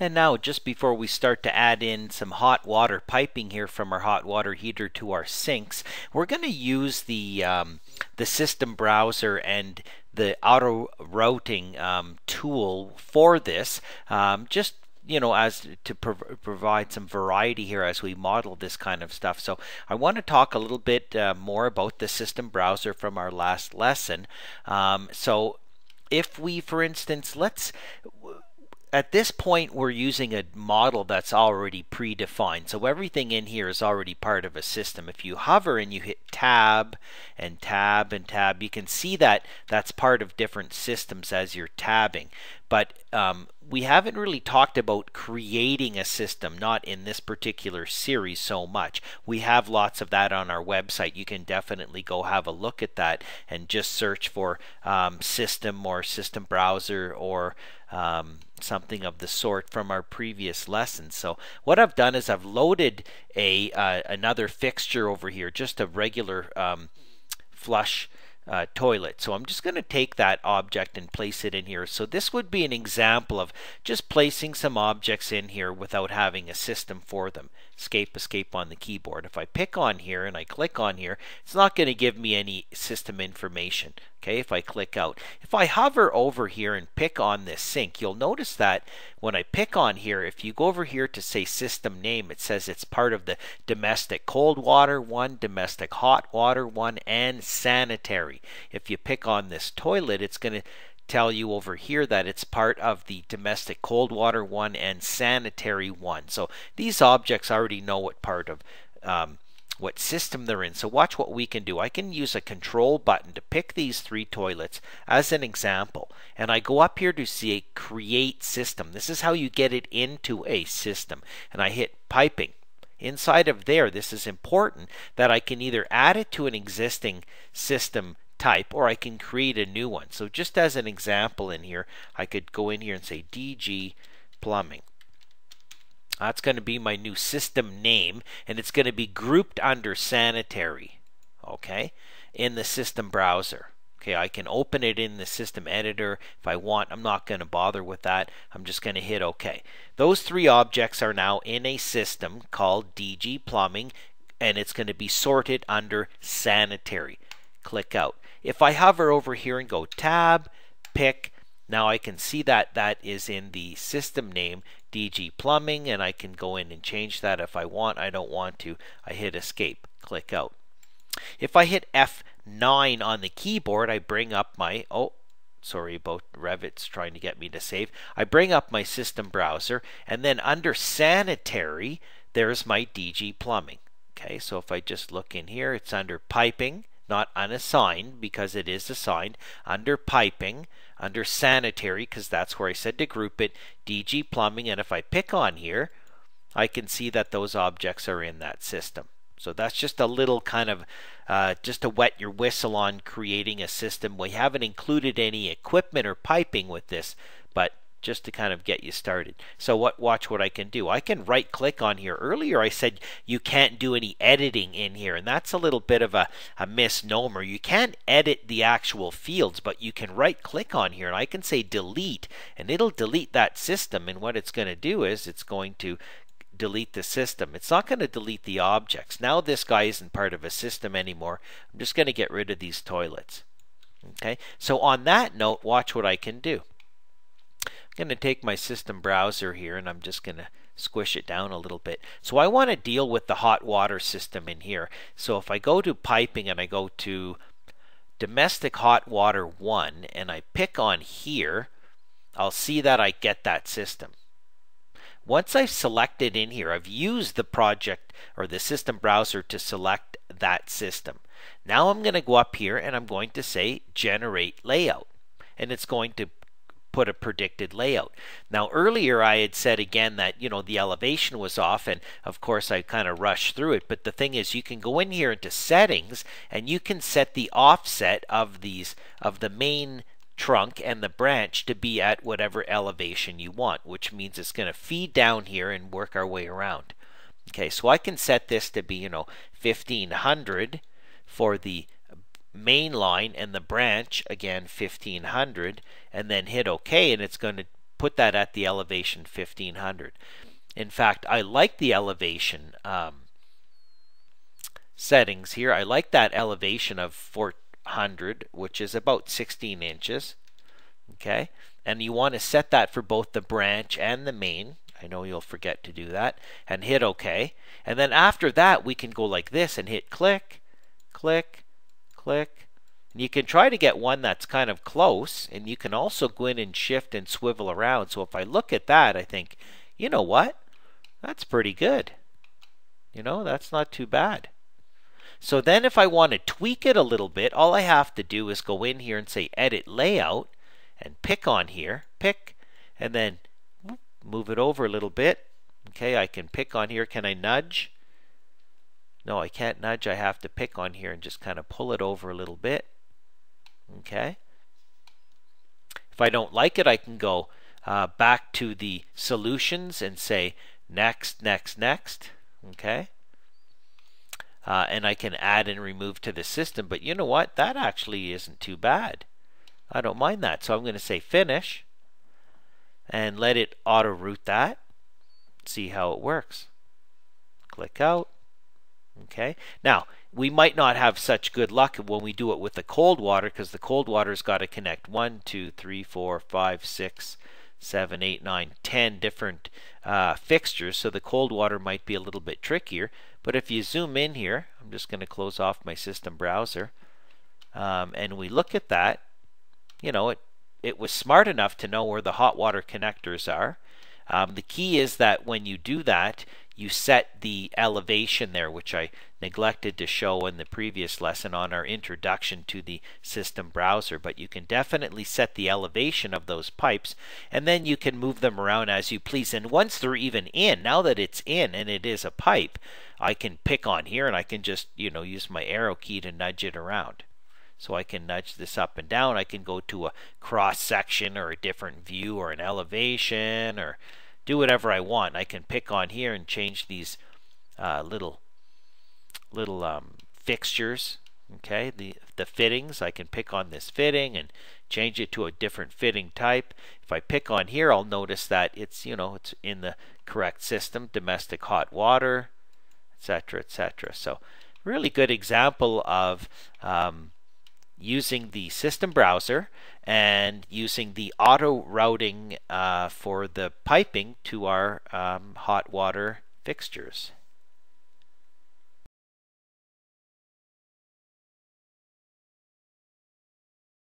And now just before we start to add in some hot water piping here from our hot water heater to our sinks, we're going to use the, um, the system browser and the auto routing um, tool for this um, just you know as to prov- provide some variety here as we model this kind of stuff. So i want to talk a little bit uh, more about the system browser from our last lesson. Um, so if we for instance let's at this point we're using a model that's already predefined. So everything in here is already part of a system. If you hover and you hit tab and tab and tab you can see that that's part of different systems as you're tabbing. But um, we haven't really talked about creating a system, not in this particular series so much. We have lots of that on our website. You can definitely go have a look at that and just search for um, system or system browser or um, something of the sort from our previous lessons. So what I've done is I've loaded a uh, another fixture over here, just a regular um, flush uh, toilet. So I'm just going to take that object and place it in here. So this would be an example of just placing some objects in here without having a system for them. Escape, escape on the keyboard. If I pick on here and I click on here, it's not going to give me any system information. Okay, if I click out. If I hover over here and pick on this sink, you'll notice that when I pick on here, if you go over here to say system name, it says it's part of the domestic cold water one, domestic hot water one, and sanitary. If you pick on this toilet, it's going to tell you over here that it's part of the domestic cold water one and sanitary one. So these objects already know what part of um, what system they're in. So watch what we can do. I can use a control button to pick these three toilets as an example. And I go up here to see a create system. This is how you get it into a system. And I hit piping. Inside of there, this is important that I can either add it to an existing system type or I can create a new one. So just as an example in here, I could go in here and say DG plumbing. That's going to be my new system name, and it's going to be grouped under sanitary, okay, in the system browser. Okay, I can open it in the system editor if I want. I'm not going to bother with that. I'm just going to hit OK. Those three objects are now in a system called DG Plumbing, and it's going to be sorted under sanitary. Click out. If I hover over here and go Tab, Pick, now I can see that that is in the system name DG Plumbing and I can go in and change that if I want. I don't want to. I hit escape, click out. If I hit F9 on the keyboard, I bring up my, oh, sorry about Revit's trying to get me to save. I bring up my system browser and then under sanitary, there's my DG Plumbing. Okay, so if I just look in here, it's under piping, not unassigned because it is assigned, under piping under sanitary because that's where I said to group it, DG plumbing, and if I pick on here, I can see that those objects are in that system. So that's just a little kind of uh, just to wet your whistle on creating a system. We haven't included any equipment or piping with this, but just to kind of get you started. So what watch what I can do. I can right click on here. Earlier I said you can't do any editing in here and that's a little bit of a, a misnomer. You can't edit the actual fields but you can right click on here and I can say delete and it'll delete that system and what it's going to do is it's going to delete the system. It's not going to delete the objects. Now this guy isn't part of a system anymore. I'm just going to get rid of these toilets. Okay, so on that note, watch what I can do. Going to take my system browser here and I'm just going to squish it down a little bit. So I want to deal with the hot water system in here. So if I go to piping and I go to domestic hot water 1 and I pick on here, I'll see that I get that system. Once I've selected in here, I've used the project or the system browser to select that system. Now I'm going to go up here and I'm going to say generate layout. And it's going to put a predicted layout. Now earlier I had said again that you know the elevation was off and of course I kind of rushed through it but the thing is you can go in here into settings and you can set the offset of these of the main trunk and the branch to be at whatever elevation you want which means it's going to feed down here and work our way around. Okay so I can set this to be you know 1500 for the main line and the branch again 1500 and then hit OK and it's going to put that at the elevation 1500. In fact, I like the elevation um, settings here. I like that elevation of 400, which is about 16 inches. Okay, and you want to set that for both the branch and the main. I know you'll forget to do that and hit OK. And then after that, we can go like this and hit click, click, click. And you can try to get one that's kind of close and you can also go in and shift and swivel around. So if I look at that, I think, you know what? That's pretty good. You know, that's not too bad. So then if I want to tweak it a little bit, all I have to do is go in here and say edit layout and pick on here, pick, and then move it over a little bit. Okay, I can pick on here. Can I nudge? No, I can't nudge. I have to pick on here and just kind of pull it over a little bit. Okay. If I don't like it, I can go uh, back to the solutions and say next, next, next. Okay. Uh, and I can add and remove to the system. But you know what? That actually isn't too bad. I don't mind that. So I'm going to say finish and let it auto route that. See how it works. Click out. Okay. Now, we might not have such good luck when we do it with the cold water because the cold water's got to connect 1, 2, 3, 4, 5, 6, 7, 8, 9, 10 different uh, fixtures. So the cold water might be a little bit trickier. But if you zoom in here, I'm just going to close off my system browser, um, and we look at that, you know, it, it was smart enough to know where the hot water connectors are. Um, the key is that when you do that, you set the elevation there, which I neglected to show in the previous lesson on our introduction to the system browser. But you can definitely set the elevation of those pipes, and then you can move them around as you please. And once they're even in, now that it's in and it is a pipe, I can pick on here and I can just, you know, use my arrow key to nudge it around. So I can nudge this up and down. I can go to a cross section or a different view or an elevation or do whatever I want. I can pick on here and change these uh, little little um, fixtures. Okay, the the fittings. I can pick on this fitting and change it to a different fitting type. If I pick on here, I'll notice that it's you know it's in the correct system, domestic hot water, etc., etc. So really good example of um, using the system browser and using the auto routing uh, for the piping to our um, hot water fixtures.